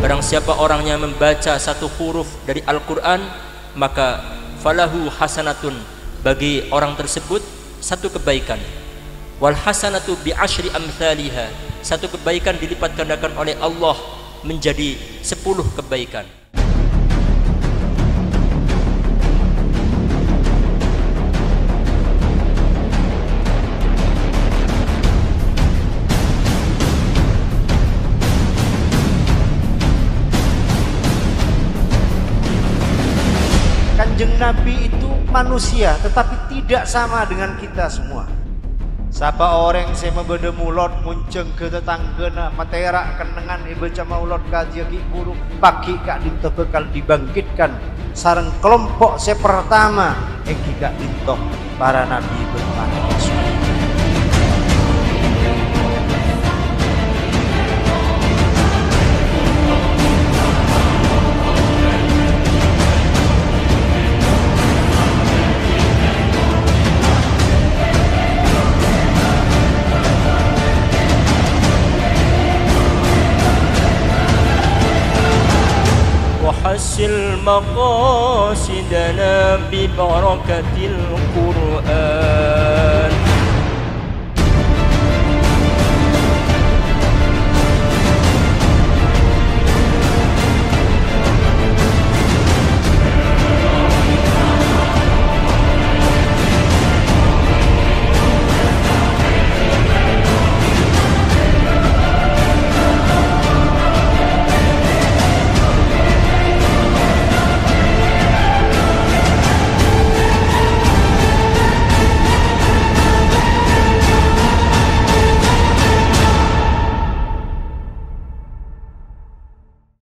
Barang siapa orangnya membaca satu huruf dari Al-Quran Maka falahu hasanatun Bagi orang tersebut satu kebaikan. Wal hasanatu bi ashri amthaliha Satu kebaikan dilipat gandakan oleh Allah Menjadi sepuluh kebaikan Kanjeng Nabi itu manusia tetapi tidak sama dengan kita semua. Siapa orang saya membeda mulut munceng ke tetangga na materak kenangan baca maulot kaji ki buruk pagi kak dinto bekal dibangkitkan sarang kelompok saya pertama eki kak dinto para nabi bermana وحسن مقاصدنا ببركة القرآن.